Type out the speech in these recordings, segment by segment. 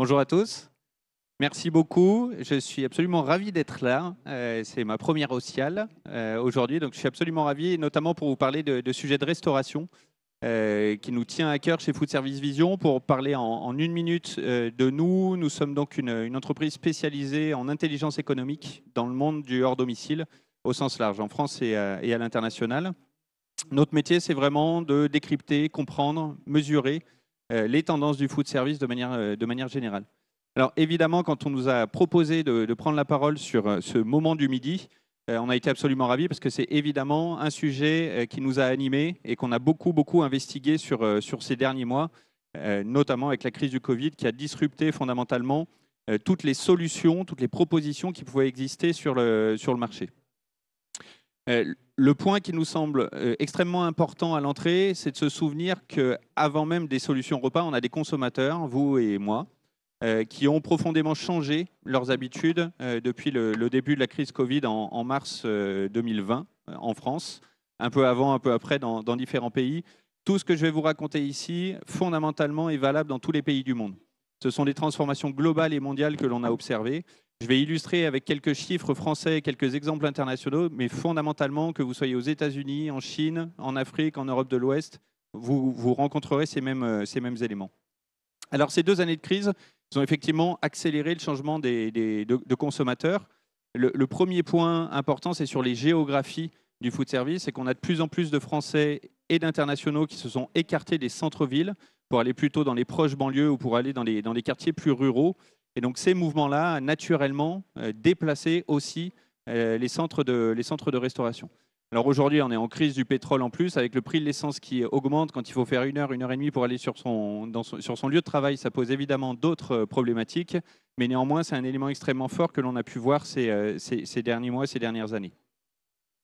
Bonjour à tous. Merci beaucoup. Je suis absolument ravi d'être là. Euh, c'est ma premièreOcial euh, aujourd'hui, donc je suis absolument ravi, notamment pour vous parler de, sujets de restauration euh, qui nous tient à cœur chez Food Service Vision. Pour parler en, une minute de nous, nous sommes donc une, entreprise spécialisée en intelligence économique dans le monde du hors domicile au sens large, en France et à l'international. Notre métier, c'est vraiment de décrypter, comprendre, mesurer les tendances du food service de manière, de manière générale. Alors évidemment, quand on nous a proposé de, prendre la parole sur euh, ce moment du midi, euh, on a été absolument ravis parce que c'est évidemment un sujet euh, qui nous a animés et qu'on a beaucoup, beaucoup investigué sur, ces derniers mois, notamment avec la crise du Covid qui a disrupté fondamentalement toutes les solutions, toutes les propositions qui pouvaient exister sur le marché. Le point qui nous semble extrêmement important à l'entrée, c'est de se souvenir qu'avant même des solutions repas, on a des consommateurs, vous et moi, euh, qui ont profondément changé leurs habitudes euh, depuis le, début de la crise Covid en, mars 2020 euh, en France, un peu avant, un peu après dans, différents pays. Tout ce que je vais vous raconter ici, fondamentalement, est valable dans tous les pays du monde. Ce sont des transformations globales et mondiales que l'on a observées. Je vais illustrer avec quelques chiffres français, quelques exemples internationaux, mais fondamentalement, que vous soyez aux États-Unis, en Chine, en Afrique, en Europe de l'Ouest, vous, vous rencontrerez ces mêmes, ces mêmes éléments. Alors, ces deux années de crise, ils ont effectivement accéléré le changement des, de, consommateurs. Le, premier point important, c'est sur les géographies du food service, c'est qu'on a de plus en plus de Français et d'internationaux qui se sont écartés des centres-villes pour aller plutôt dans les proches banlieues ou pour aller dans les, dans les quartiers plus ruraux. Et donc ces mouvements-là, naturellement, euh, déplacé aussi euh, les, centres de, les centres de restauration. Alors aujourd'hui, on est en crise du pétrole en plus, avec le prix de l'essence qui augmente quand il faut faire une heure, une heure et demie pour aller sur son, sur son lieu de travail. Ça pose évidemment d'autres euh, problématiques, mais néanmoins, c'est un élément extrêmement fort que l'on a pu voir ces, euh, ces, derniers mois, ces dernières années.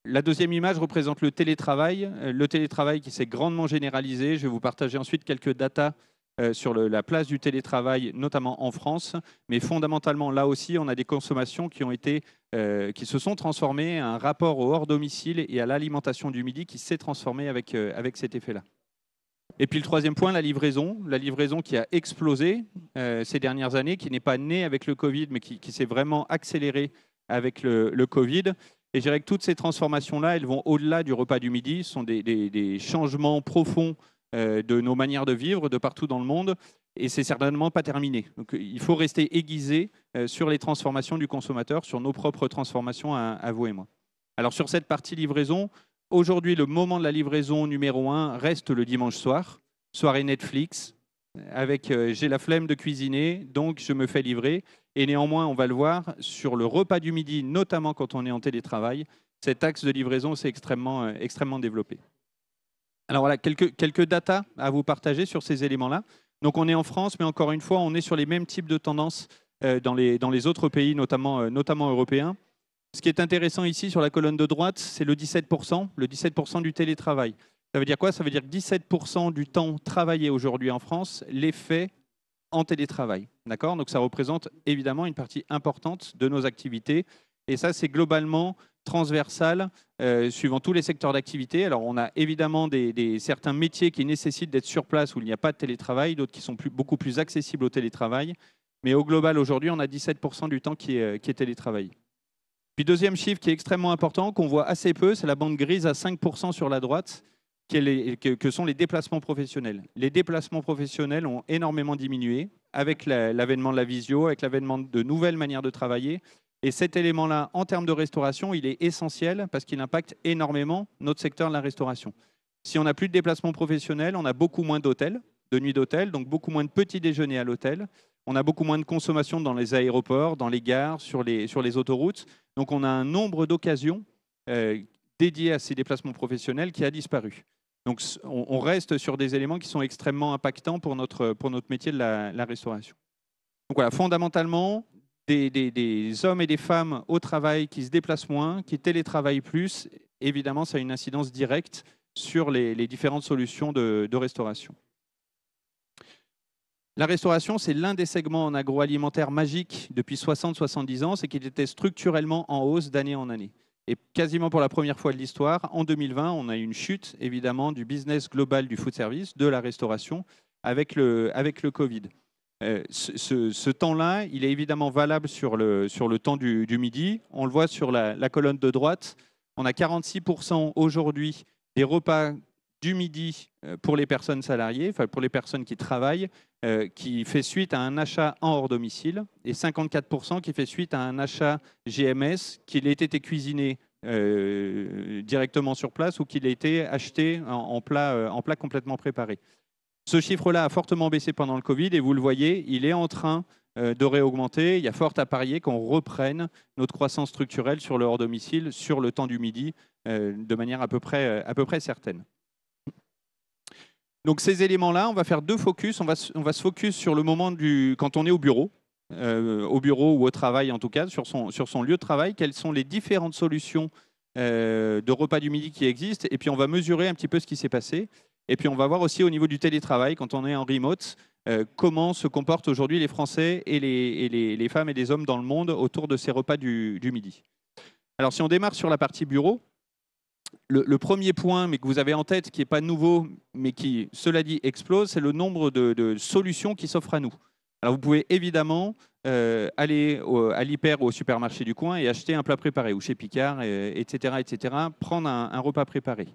La deuxième image représente le télétravail. Le télétravail qui s'est grandement généralisé. Je vais vous partager ensuite quelques datas sur la place du télétravail, notamment en France. Mais fondamentalement, là aussi, on a des consommations qui ont été euh, qui se sont transformés, un rapport au hors domicile et à l'alimentation du midi qui s'est transformé avec, euh, avec cet effet-là. Et puis le troisième point, la livraison. La livraison qui a explosé euh, ces dernières années, qui n'est pas née avec le Covid, mais qui, s'est vraiment accélérée avec le, Covid. Et je dirais que toutes ces transformations-là, elles vont au-delà du repas du midi. Ce sont des changements profonds de nos manières de vivre de partout dans le monde et c'est certainement pas terminé. Donc, il faut rester aiguisé euh, sur les transformations du consommateur, sur nos propres transformations à, vous et moi. Alors sur cette partie livraison, aujourd'hui le moment de la livraison numéro un reste le dimanche soir, soirée Netflix, avec euh, j'ai la flemme de cuisiner, donc je me fais livrer. Et néanmoins, on va le voir, sur le repas du midi, notamment quand on est en télétravail, cet axe de livraison s'est extrêmement, euh, extrêmement développé. Alors voilà, quelques, quelques datas à vous partager sur ces éléments-là. Donc on est en France, mais encore une fois, on est sur les mêmes types de tendances euh, dans, les, dans les autres pays, notamment, euh, notamment européens. Ce qui est intéressant ici sur la colonne de droite, c'est le 17%, le 17% du télétravail. Ça veut dire quoi? Ça veut dire que 17% du temps travaillé aujourd'hui en France l'est fait en télétravail. D'accord? Donc ça représente évidemment une partie importante de nos activités. Et ça, c'est globalement transversale euh, suivant tous les secteurs d'activité. Alors, on a évidemment des, certains métiers qui nécessitent d'être sur place où il n'y a pas de télétravail, d'autres qui sont beaucoup plus accessibles au télétravail. Mais au global, aujourd'hui, on a 17% du temps qui est, télétravail. Puis, deuxième chiffre qui est extrêmement important, qu'on voit assez peu, c'est la bande grise à 5% sur la droite, que, sont les déplacements professionnels. Les déplacements professionnels ont énormément diminué avec l'avènement de la visio, avec l'avènement de nouvelles manières de travailler et cet élément-là, en termes de restauration, il est essentiel parce qu'il impacte énormément notre secteur de la restauration. Si on n'a plus de déplacement professionnel, on a beaucoup moins d'hôtels, de nuits d'hôtel, donc beaucoup moins de petits déjeuners à l'hôtel. On a beaucoup moins de consommation dans les aéroports, dans les gares, sur les, sur les autoroutes. Donc on a un nombre d'occasions euh, dédiées à ces déplacements professionnels qui a disparu. Donc on, reste sur des éléments qui sont extrêmement impactants pour notre, pour notre métier de la, la restauration. Donc voilà, fondamentalement, des, hommes et des femmes au travail qui se déplacent moins, qui télétravaillent plus, évidemment, ça a une incidence directe sur les, différentes solutions de, restauration. La restauration, c'est l'un des segments en agroalimentaire magique depuis 60-70 ans, c'est qu'il était structurellement en hausse d'année en année. Et quasiment pour la première fois de l'histoire, en 2020, on a eu une chute évidemment du business global du food service, de la restauration, avec le, avec le Covid. Ce, temps-là, il est évidemment valable sur le, sur le temps du, midi. On le voit sur la, colonne de droite. On a 46% aujourd'hui des repas du midi pour les personnes salariées, enfin pour les personnes qui travaillent, euh, qui fait suite à un achat en hors domicile et 54% qui fait suite à un achat GMS, qu'il ait été cuisiné euh, directement sur place ou qu'il ait été acheté en, plat, euh, en plat complètement préparé. Ce chiffre-là a fortement baissé pendant le Covid et vous le voyez, il est en train de réaugmenter. Il y a fort à parier qu'on reprenne notre croissance structurelle sur le hors domicile, sur le temps du midi, de manière à peu près, à peu près certaine. Donc ces éléments-là, on va faire deux focus. On va, se focus sur le moment du, quand on est au bureau, euh, au bureau ou au travail en tout cas, sur son, lieu de travail, quelles sont les différentes solutions euh, de repas du midi qui existent. Et puis on va mesurer un petit peu ce qui s'est passé. Et puis on va voir aussi au niveau du télétravail, quand on est en remote, euh, comment se comportent aujourd'hui les Français et, les, femmes et les hommes dans le monde autour de ces repas du, du midi. Alors si on démarre sur la partie bureau, le, premier point, mais que vous avez en tête, qui n'est pas nouveau, mais qui, cela dit, explose, c'est le nombre de, solutions qui s'offrent à nous. Alors vous pouvez évidemment euh, aller à l'hyper ou au supermarché du coin et acheter un plat préparé, ou chez Picard, etc., etc., prendre un, repas préparé.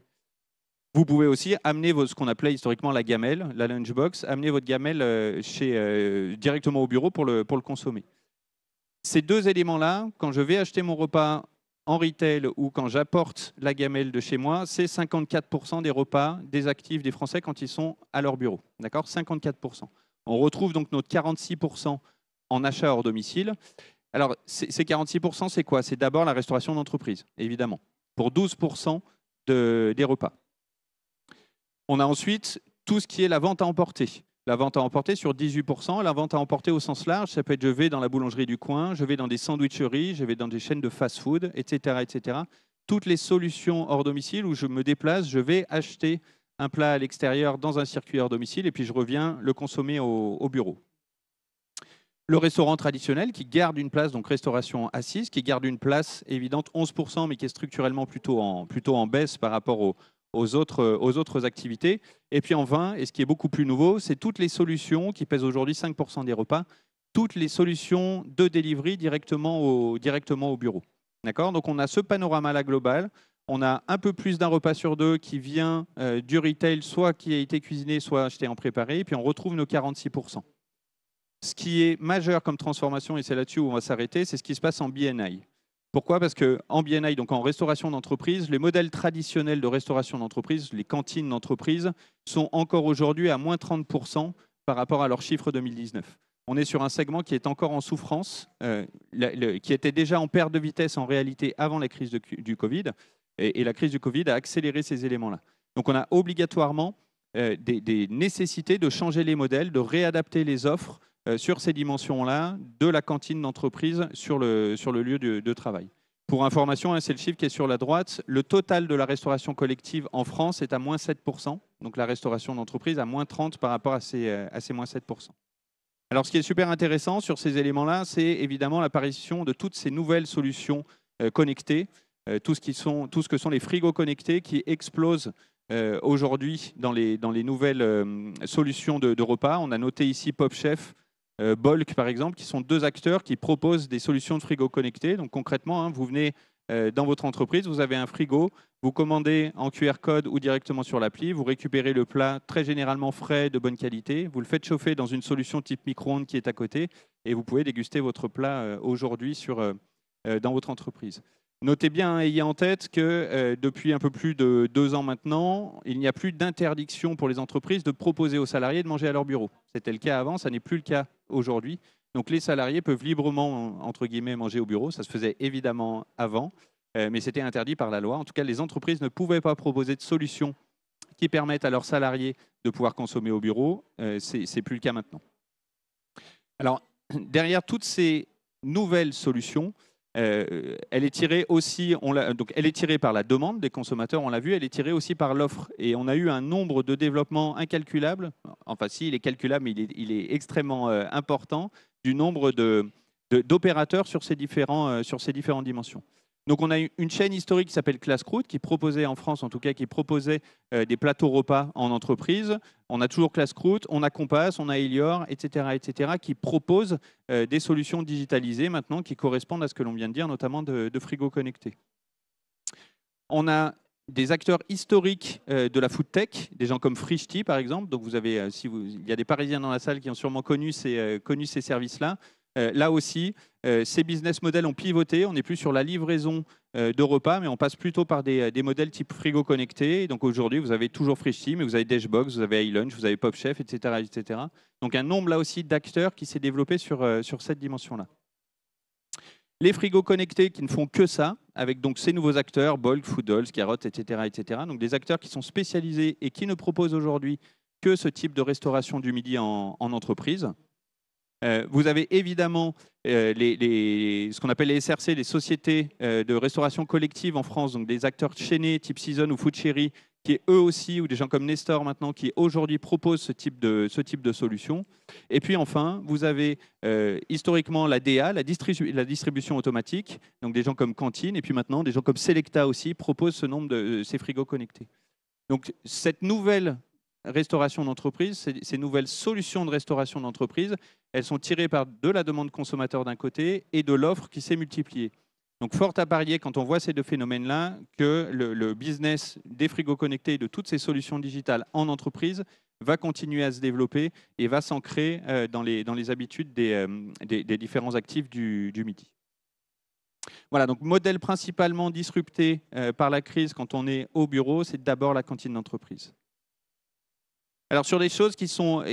Vous pouvez aussi amener ce qu'on appelait historiquement la gamelle, la lunchbox, amener votre gamelle euh, euh, directement au bureau pour le, pour le consommer. Ces deux éléments-là, quand je vais acheter mon repas en retail ou quand j'apporte la gamelle de chez moi, c'est 54% des repas des actifs des Français quand ils sont à leur bureau. D'accord? 54%. On retrouve donc notre 46% en achat hors domicile. Alors, ces 46%, c'est quoi? C'est d'abord la restauration d'entreprise, évidemment, pour 12% de, des repas. On a ensuite tout ce qui est la vente à emporter. La vente à emporter sur 18%. La vente à emporter au sens large, ça peut être je vais dans la boulangerie du coin, je vais dans des sandwicheries, je vais dans des chaînes de fast-food, etc., etc. Toutes les solutions hors domicile où je me déplace, je vais acheter un plat à l'extérieur dans un circuit hors domicile et puis je reviens le consommer au, bureau. Le restaurant traditionnel qui garde une place, donc restauration assise, qui garde une place évidente, 11%, mais qui est structurellement plutôt en, plutôt en baisse par rapport au, aux autres, aux autres activités. Et puis en 20, et ce qui est beaucoup plus nouveau, c'est toutes les solutions qui pèsent aujourd'hui 5% des repas, toutes les solutions de delivery directement au, directement au bureau. D'accord? Donc on a ce panorama-là global. On a un peu plus d'un repas sur deux qui vient euh, du retail, soit qui a été cuisiné, soit acheté en préparé, et puis on retrouve nos 46%. Ce qui est majeur comme transformation, et c'est là-dessus où on va s'arrêter, c'est ce qui se passe en BNI. Pourquoi? Parce qu'en BNI, donc en restauration d'entreprise, les modèles traditionnels de restauration d'entreprise, les cantines d'entreprise, sont encore aujourd'hui à moins 30% par rapport à leur chiffre 2019. On est sur un segment qui est encore en souffrance, euh, qui était déjà en perte de vitesse en réalité avant la crise du Covid, et, la crise du Covid a accéléré ces éléments-là. Donc on a obligatoirement euh, des nécessités de changer les modèles, de réadapter les offres euh, sur ces dimensions-là de la cantine d'entreprise sur le, sur le lieu de, travail. Pour information, hein, c'est le chiffre qui est sur la droite, le total de la restauration collective en France est à moins 7%, donc la restauration d'entreprise à moins 30% par rapport à ces, euh, à ces moins 7%. Alors ce qui est super intéressant sur ces éléments-là, c'est évidemment l'apparition de toutes ces nouvelles solutions euh, connectées, tout, ce qui sont, tout ce que sont les frigos connectés qui explosent aujourd'hui dans les, dans les nouvelles solutions de, de, repas. On a noté ici Pop Chef, euh, Bulk, par exemple, qui sont deux acteurs qui proposent des solutions de frigo connectées. Donc concrètement, hein, vous venez euh, dans votre entreprise, vous avez un frigo, vous commandez en QR code ou directement sur l'appli, vous récupérez le plat très généralement frais, de bonne qualité, vous le faites chauffer dans une solution type micro-ondes qui est à côté et vous pouvez déguster votre plat euh, aujourd'hui dans votre entreprise. Notez bien, ayez en tête que euh, depuis un peu plus de deux ans maintenant, il n'y a plus d'interdiction pour les entreprises de proposer aux salariés de manger à leur bureau. C'était le cas avant, ça n'est plus le cas aujourd'hui. Donc les salariés peuvent librement, entre guillemets, manger au bureau. Ça se faisait évidemment avant, euh, mais c'était interdit par la loi. En tout cas, les entreprises ne pouvaient pas proposer de solutions qui permettent à leurs salariés de pouvoir consommer au bureau. Euh, Ce n'est plus le cas maintenant. Alors, derrière toutes ces nouvelles solutions, euh, elle est tirée aussi, on donc par la demande des consommateurs, on l'a vu, elle est tirée aussi par l'offre. Et on a eu un nombre de développements incalculable, enfin si, il est calculable, mais il est, extrêmement euh, important, du nombre d'opérateurs euh, sur ces différentes dimensions. Donc on a une chaîne historique qui s'appelle Class Croûte, qui proposait en France, en tout cas, qui proposait euh, des plateaux repas en entreprise. On a toujours Class Croûte, on a Compass, on a Elior, etc., etc., qui proposent euh, des solutions digitalisées maintenant qui correspondent à ce que l'on vient de dire, notamment de, de frigo connecté. On a des acteurs historiques euh, de la food tech, des gens comme Frischti par exemple. Donc vous avez, si vous, il y a des Parisiens dans la salle qui ont sûrement connu ces services-là. Euh, là aussi, euh, ces business models ont pivoté. On n'est plus sur la livraison euh, de repas, mais on passe plutôt par des, modèles type frigo connecté. Donc aujourd'hui, vous avez toujours Freshty, mais vous avez Dashbox, vous avez iLunch, vous avez PopChef, etc., etc. Donc un nombre là aussi d'acteurs qui s'est développé sur, sur cette dimension-là. Les frigos connectés qui ne font que ça, avec donc ces nouveaux acteurs, Bolt, Foodles, Carrot, etc., etc. Donc des acteurs qui sont spécialisés et qui ne proposent aujourd'hui que ce type de restauration du midi en entreprise. Euh, vous avez évidemment euh, ce qu'on appelle les SRC, les sociétés euh, de restauration collective en France, donc des acteurs chaînés type Season ou Food Cherry, qui eux aussi, ou des gens comme Nestor maintenant, qui aujourd'hui proposent ce type de, ce type de solution. Et puis enfin, vous avez historiquement la DA, la, la, distribution automatique, donc des gens comme Cantine, et puis maintenant des gens comme Selecta aussi proposent ce nombre de ces frigos connectés. Donc cette nouvelle restauration d'entreprise, ces nouvelles solutions de restauration d'entreprise, elles sont tirées par de la demande consommateur d'un côté et de l'offre qui s'est multipliée. Donc, fort à parier, quand on voit ces deux phénomènes-là, que le, business des frigos connectés et de toutes ces solutions digitales en entreprise va continuer à se développer et va s'ancrer euh, dans les, dans les habitudes des, euh, des, différents actifs du, midi. Voilà, donc modèle principalement disrupté euh, par la crise quand on est au bureau, c'est d'abord la cantine d'entreprise. Alors sur des choses qui sont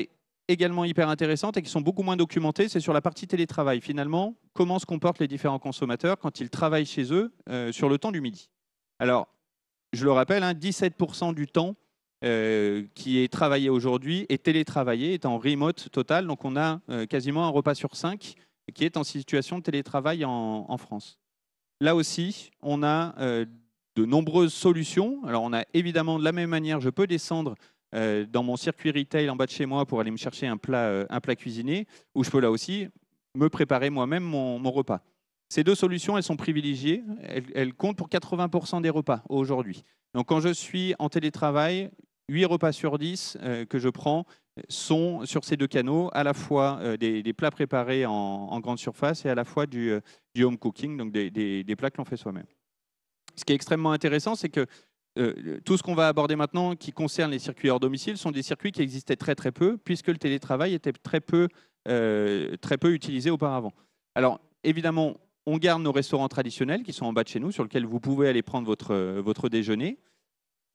également hyper intéressantes et qui sont beaucoup moins documentées, c'est sur la partie télétravail. Finalement, comment se comportent les différents consommateurs quand ils travaillent chez eux euh, sur le temps du midi? Alors, je le rappelle, 17% hein, du temps euh, qui est travaillé aujourd'hui est télétravaillé, est en remote total. Donc on a euh, quasiment un repas sur cinq qui est en situation de télétravail en, en France. Là aussi, on a de nombreuses solutions. Alors on a évidemment de la même manière, je peux descendre euh, dans mon circuit retail en bas de chez moi pour aller me chercher un plat, euh, un plat cuisiné, où je peux là aussi me préparer moi-même mon, repas. Ces deux solutions, elles sont privilégiées. Elles, comptent pour 80% des repas aujourd'hui. Donc quand je suis en télétravail, 8 repas sur 10 euh, que je prends sont sur ces deux canaux, à la fois des, plats préparés en, grande surface et à la fois du, home cooking, donc des plats que l'on fait soi-même. Ce qui est extrêmement intéressant, c'est que euh, tout ce qu'on va aborder maintenant qui concerne les circuits hors domicile sont des circuits qui existaient très très peu, puisque le télétravail était très peu, euh, très peu utilisé auparavant. Alors évidemment, on garde nos restaurants traditionnels qui sont en bas de chez nous, sur lesquels vous pouvez aller prendre votre, euh, votre déjeuner.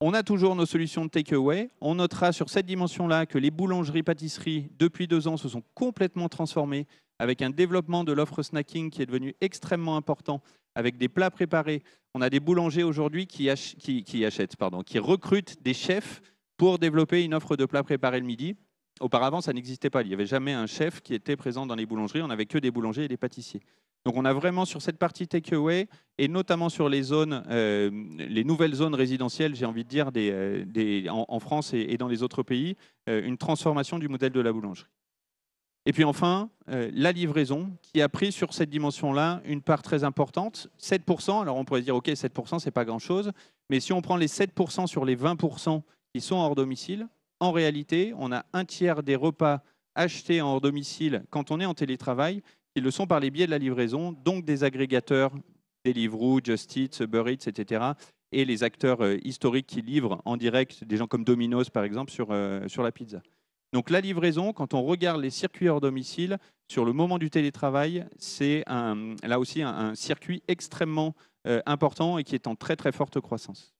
On a toujours nos solutions de takeaway. On notera sur cette dimension-là que les boulangeries-pâtisseries, depuis deux ans, se sont complètement transformées avec un développement de l'offre snacking qui est devenu extrêmement important, avec des plats préparés. On a des boulangers aujourd'hui qui, achètent, qui recrutent des chefs pour développer une offre de plats préparés le midi. Auparavant, ça n'existait pas. Il n'y avait jamais un chef qui était présent dans les boulangeries. On n'avait que des boulangers et des pâtissiers. Donc on a vraiment sur cette partie takeaway et notamment sur les zones, euh, les nouvelles zones résidentielles, j'ai envie de dire, euh, en, France et, dans les autres pays, euh, une transformation du modèle de la boulangerie. Et puis enfin, euh, la livraison, qui a pris sur cette dimension-là une part très importante, 7%. Alors on pourrait dire, OK, 7%, c'est pas grand-chose. Mais si on prend les 7% sur les 20% qui sont hors domicile, en réalité, on a un tiers des repas achetés hors domicile quand on est en télétravail qui le sont par les biais de la livraison, donc des agrégateurs, Deliveroo, Just Eat, Uber Eats, etc., et les acteurs euh, historiques qui livrent en direct, des gens comme Domino's par exemple, sur, euh, sur la pizza. Donc la livraison, quand on regarde les circuits hors domicile, sur le moment du télétravail, c'est là aussi un, circuit extrêmement euh, important et qui est en très très forte croissance.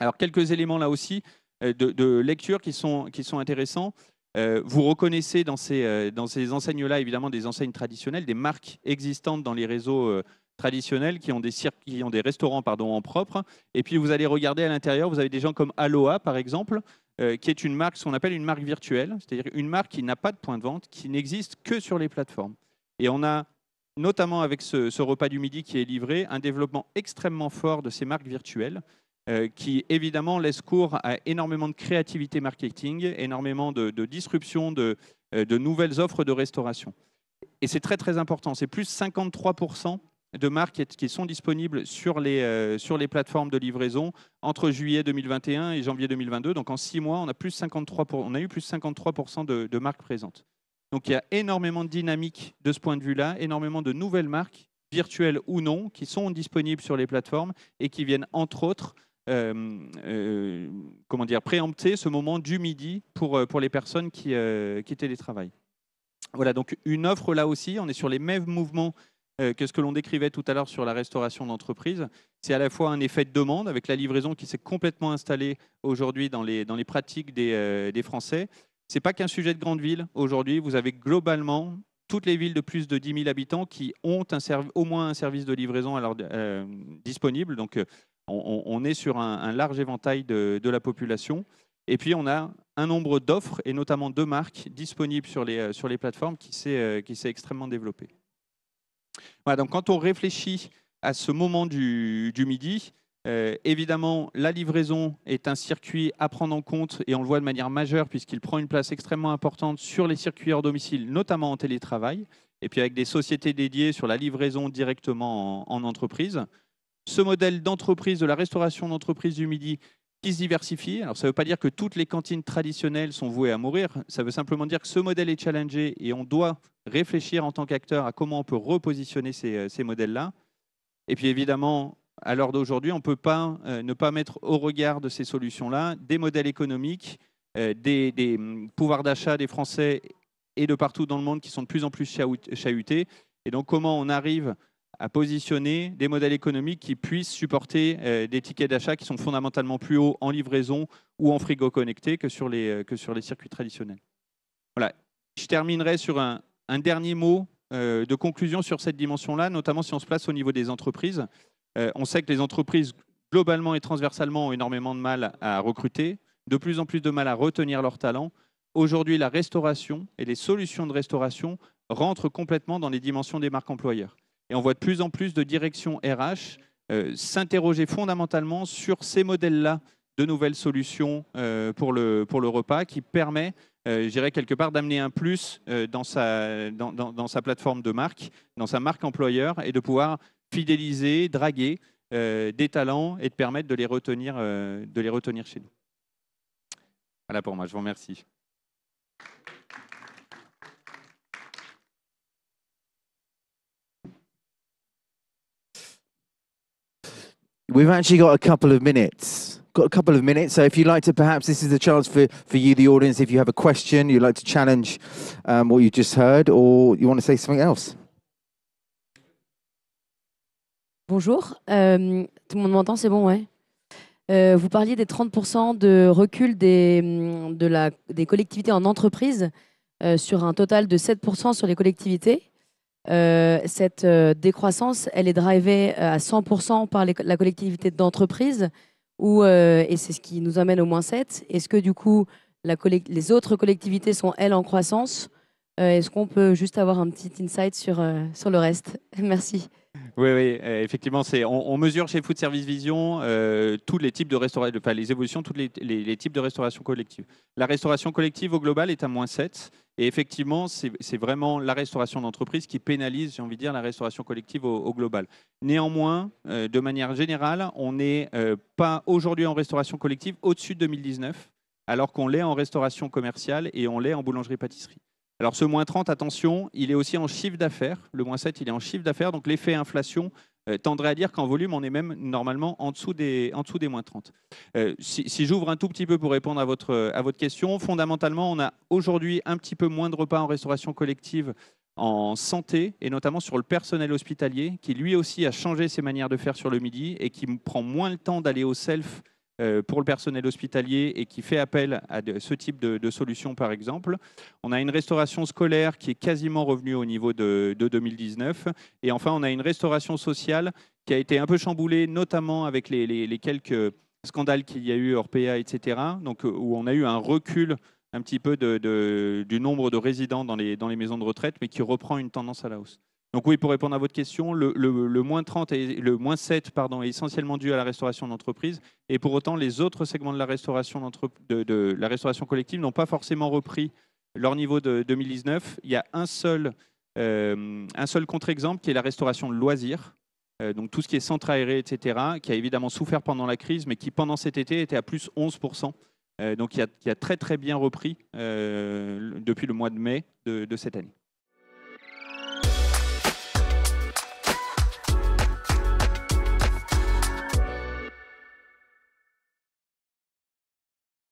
Alors quelques éléments là aussi euh, de, lecture qui sont, qui sont intéressants. Euh, vous reconnaissez dans ces, dans ces enseignes-là, évidemment, des enseignes traditionnelles, des marques existantes dans les réseaux traditionnels qui ont des, qui ont des restaurants pardon, en propre. Et puis vous allez regarder à l'intérieur, vous avez des gens comme Aloha, par exemple, euh, qui est une marque, ce qu'on appelle une marque virtuelle, c'est-à-dire une marque qui n'a pas de point de vente, qui n'existe que sur les plateformes. Et on a, notamment avec ce, repas du midi qui est livré, un développement extrêmement fort de ces marques virtuelles, euh, qui évidemment laisse cours à énormément de créativité marketing, énormément de, disruption de, euh, de nouvelles offres de restauration. Et c'est très très important, c'est plus 53% de marques qui sont disponibles sur les, sur les plateformes de livraison entre juillet 2021 et janvier 2022. Donc en six mois, on a, plus 53 on a eu plus de 53% de, marques présentes. Donc il y a énormément de dynamique de ce point de vue-là, énormément de nouvelles marques, virtuelles ou non, qui sont disponibles sur les plateformes et qui viennent entre autres euh, euh, comment dire, préempter ce moment du midi pour, euh, pour les personnes qui, qui télétravaillent. Voilà, donc une offre là aussi, on est sur les mêmes mouvements que ce que l'on décrivait tout à l'heure sur la restauration d'entreprise. C'est à la fois un effet de demande avec la livraison qui s'est complètement installée aujourd'hui dans les, dans les pratiques des, des Français, ce n'est pas qu'un sujet de grande ville. Aujourd'hui, vous avez globalement toutes les villes de plus de 10 000 habitants qui ont un au moins un service de livraison euh, disponible. Donc, euh, on, est sur un, large éventail de, la population. Et puis, on a un nombre d'offres, et notamment de marques, disponibles sur les, euh, sur les plateformes qui s'est extrêmement développé. Donc quand on réfléchit à ce moment du, du midi, euh, évidemment, la livraison est un circuit à prendre en compte et on le voit de manière majeure puisqu'il prend une place extrêmement importante sur les circuits hors domicile, notamment en télétravail, et puis avec des sociétés dédiées sur la livraison directement en, entreprise. Ce modèle d'entreprise, de la restauration d'entreprise du midi, qui se diversifie. Alors, ça ne veut pas dire que toutes les cantines traditionnelles sont vouées à mourir. Ça veut simplement dire que ce modèle est challengé et on doit réfléchir en tant qu'acteur à comment on peut repositionner ces, euh, modèles-là. Et puis, évidemment, à l'heure d'aujourd'hui, on ne peut pas euh, ne pas mettre au regard de ces solutions-là des modèles économiques, euh, des, hum, pouvoirs d'achat des Français et de partout dans le monde qui sont de plus en plus chahutés. Et donc, comment on arrive à positionner des modèles économiques qui puissent supporter euh, des tickets d'achat qui sont fondamentalement plus hauts en livraison ou en frigo connecté que sur les, que sur les circuits traditionnels. Voilà. Je terminerai sur un, un dernier mot de conclusion sur cette dimension-là, notamment si on se place au niveau des entreprises. Euh, on sait que les entreprises, globalement et transversalement, ont énormément de mal à recruter, de plus en plus de mal à retenir leurs talents. Aujourd'hui, la restauration et les solutions de restauration rentrent complètement dans les dimensions des marques employeurs. Et on voit de plus en plus de directions RH euh, s'interroger fondamentalement sur ces modèles-là de nouvelles solutions euh, pour, le, pour le repas qui permet, dirais quelque part, d'amener un plus dans, sa, dans, sa plateforme de marque, dans sa marque employeur et de pouvoir fidéliser, draguer euh, des talents et de permettre de les retenir, euh, de les retenir chez nous. Voilà pour moi, je vous remercie. We've actually got a couple of minutes. Got a couple of minutes. So if you'd like to, perhaps this is the chance for, for you, the audience, if you have a question, you'd like to challenge um, what you just heard, or you want to say something else. Bonjour, euh, tout le monde m'entend, c'est bon, ouais. Euh, vous parliez des 30% de recul des, de la, des collectivités en entreprise euh, sur un total de 7% sur les collectivités. Cette décroissance, elle est drivée à 100% par la collectivité d'entreprise, et c'est ce qui nous amène au moins 7. Est-ce que du coup, les autres collectivités sont, elles, en croissance? Est-ce qu'on peut juste avoir un petit insight sur, sur le reste? Merci. Oui, euh, effectivement, c'est, on, mesure chez Food Service Vision euh, tous les types de restauration, les évolutions, tous les, types de restauration collective. La restauration collective au global est à moins 7. Et effectivement, c'est, vraiment la restauration d'entreprise qui pénalise, j'ai envie de dire, la restauration collective au, global. Néanmoins, euh, de manière générale, on n'est pas aujourd'hui en restauration collective au-dessus de 2019, alors qu'on l'est en restauration commerciale et on l'est en boulangerie-pâtisserie. Alors ce moins 30, attention, il est aussi en chiffre d'affaires. Le moins 7, il est en chiffre d'affaires. Donc l'effet inflation euh, tendrait à dire qu'en volume, on est même normalement en dessous des, en dessous des moins 30. Euh, si, j'ouvre un tout petit peu pour répondre à votre, à votre question, fondamentalement, on a aujourd'hui un petit peu moins de repas en restauration collective en santé et notamment sur le personnel hospitalier qui lui aussi a changé ses manières de faire sur le midi et qui prend moins le temps d'aller au self pour le personnel hospitalier et qui fait appel à ce type de, solution, par exemple. On a une restauration scolaire qui est quasiment revenue au niveau de, 2019. Et enfin, on a une restauration sociale qui a été un peu chamboulée, notamment avec les, quelques scandales qu'il y a eu, Orpea, etc., donc, euh, où on a eu un recul un petit peu du nombre de résidents dans les maisons de retraite, mais qui reprend une tendance à la hausse. Donc oui, pour répondre à votre question, le, moins 30 et le moins 7 pardon, est essentiellement dû à la restauration d'entreprise. Et pour autant, les autres segments de la restauration, de, la restauration collective n'ont pas forcément repris leur niveau de 2019. Il y a un seul, euh, seul contre-exemple qui est la restauration de loisirs, euh, donc tout ce qui est centre aéré, etc., qui a évidemment souffert pendant la crise, mais qui pendant cet été était à plus 11%. Euh, donc qui a, a très très bien repris depuis le mois de mai de cette année.